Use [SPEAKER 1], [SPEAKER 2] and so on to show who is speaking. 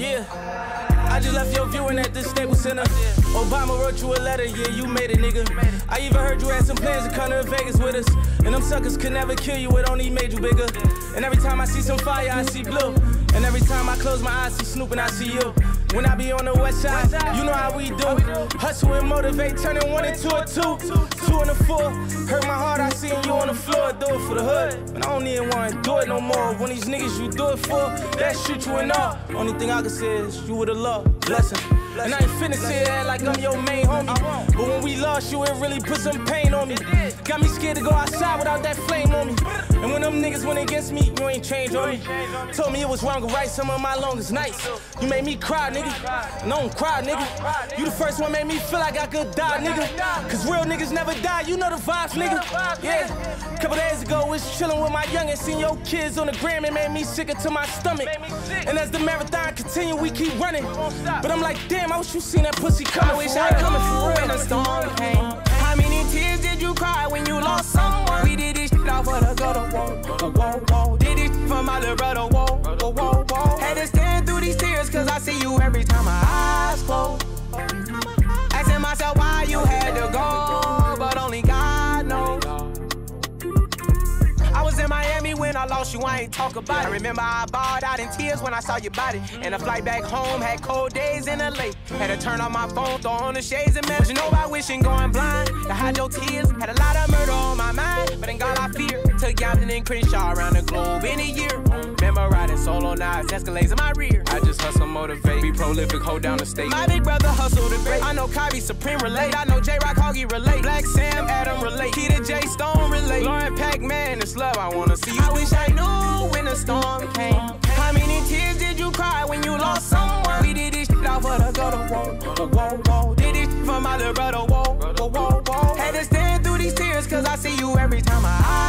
[SPEAKER 1] Yeah. I just left your viewing at the Staples Center. Obama wrote you a letter, yeah, you made it, nigga. I even heard you had some plans to come to Vegas with us. And them suckers could never kill you, it only made you bigger. And every time I see some fire, I see blue. And every time I close my eyes, see Snoop and I see you. When I be on the west side, you know how we do. Hustle and motivate, turning one into a two. Two and a four. Hurt my heart, I floor. Do it for the hood. But I don't even wanna do it no more. When these niggas you do it for, that shoot you in all. Only thing I can say is you would've loved. Blessing. And I ain't finna say that like I'm your main homie. But when we lost you, it really put some pain on me. Got me scared to go outside without that flame on me. And when them niggas went against me, you ain't changed on me. Told me it was wrong to write some of my longest nights. You made me cry, nigga. No, don't cry, nigga. You the first one made me feel like I could die, nigga. Cause real niggas never die, you know the vibes, nigga. Yeah. Couple days ago, was chillin' with my youngin', seen your kids on the gram, it made me sicker to my stomach. And as the marathon continue, we keep running. But I'm like, damn, I wish you seen that pussy coming.
[SPEAKER 2] I wish I coming for real when the storm came. How many tears did you cry I lost you, I ain't talk about it. I remember I bawled out in tears when I saw your body. And the flight back home had cold days in lake. Had to turn off my phone, throw on the shades and man. You know about wishing going blind. To hide your tears, had a lot of murder on my mind. But in God I fear. Took Youngton and Crenshaw around the globe in a year. Remember riding solo knives, Escalades in my rear.
[SPEAKER 3] I just hustle, motivate, be prolific, hold down the state.
[SPEAKER 2] My big brother hustled the break. I know Kyrie Supreme relate. I know J Rock Hoggy relate. Blacc Sam Adam relate. Keita J Stone relate. Lauren Pac Man, it's love. I wanna. I wish I knew when the storm came. How many tears did you cry when you lost someone? We did this shit off of the gutter, whoa, whoa, whoa. Did shit for my little brother, whoa, whoa, whoa. Had to stand through these tears, cause I see you every time my